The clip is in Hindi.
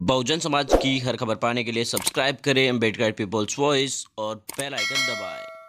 बहुजन समाज की हर खबर पाने के लिए सब्सक्राइब करें अंबेडकर पीपल्स वॉइस और बेल आइकन दबाएँ।